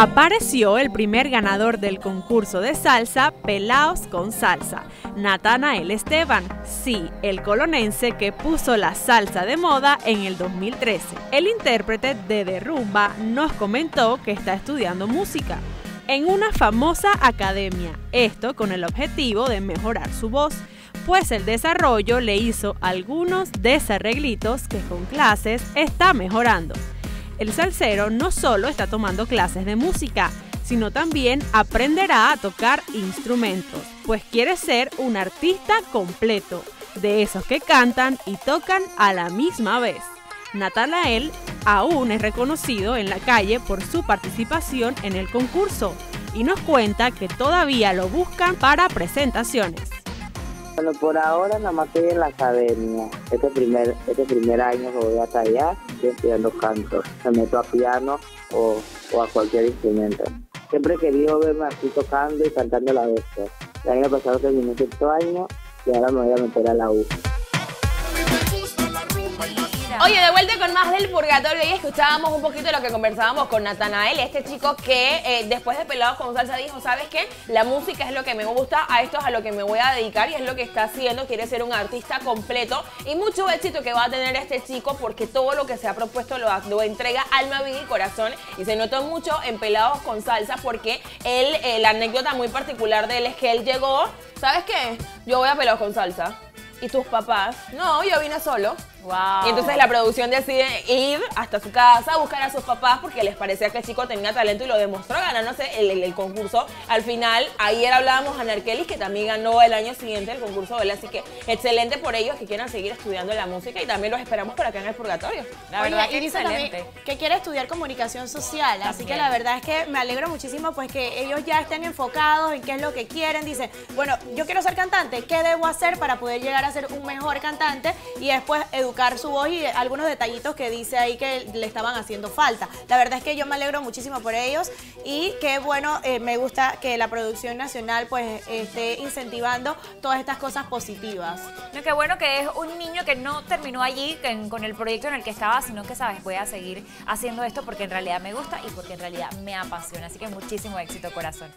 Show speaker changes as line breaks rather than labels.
Apareció el primer ganador del concurso de salsa Pelaos con Salsa, Natanael Esteban, sí, el colonense que puso la salsa de moda en el 2013. El intérprete de Derrumba nos comentó que está estudiando música en una famosa academia, esto con el objetivo de mejorar su voz, pues el desarrollo le hizo algunos desarreglitos que con clases está mejorando. El salsero no solo está tomando clases de música, sino también aprenderá a tocar instrumentos, pues quiere ser un artista completo, de esos que cantan y tocan a la misma vez. Natanael aún es reconocido en la calle por su participación en el concurso y nos cuenta que todavía lo buscan para presentaciones.
Bueno, por ahora nada más estoy en la academia. Este primer, este primer año que voy hasta allá, estoy estudiando canto. Me meto a piano o, a cualquier instrumento. Siempre he querido verme así tocando y cantando la vez. El año pasado terminé sexto año y ahora me voy a meter a la U.
Oye, de vuelta con más del purgatorio y escuchábamos un poquito de lo que conversábamos con Natanael, este chico que eh, después de Pelados con Salsa dijo, ¿sabes qué? La música es lo que me gusta, a esto es a lo que me voy a dedicar y es lo que está haciendo, quiere ser un artista completo y mucho éxito que va a tener este chico porque todo lo que se ha propuesto lo, entrega alma, vida y corazón y se notó mucho en Pelados con Salsa porque él, eh, la anécdota muy particular de él es que él llegó, ¿sabes qué? Yo voy a Pelados con Salsa. ¿Y tus papás? No, yo vine solo. Y entonces la producción decide ir hasta su casa a buscar a sus papás porque les parecía que el chico tenía talento y lo demostró ganándose el, el, concurso. Al final, ayer hablábamos a Narkelis que también ganó el año siguiente el concurso de él, así que excelente por ellos que quieran seguir estudiando la música y también los esperamos por acá en el Purgatorio.
La verdad que excelente. que quiere estudiar comunicación social, así que la verdad es que me alegro muchísimo pues que ellos ya estén enfocados en qué es lo que quieren. Dicen, bueno, yo quiero ser cantante, ¿qué debo hacer para poder llegar a ser un mejor cantante y después educar su voz y algunos detallitos que dice ahí que le estaban haciendo falta. La verdad es que yo me alegro muchísimo por ellos y qué bueno, eh, me gusta que la producción nacional pues esté incentivando todas estas cosas positivas.
No, qué bueno que es un niño que no terminó allí con el proyecto en el que estaba, sino que, sabes, voy a seguir haciendo esto porque en realidad me gusta y porque en realidad me apasiona. Así que muchísimo éxito, corazón.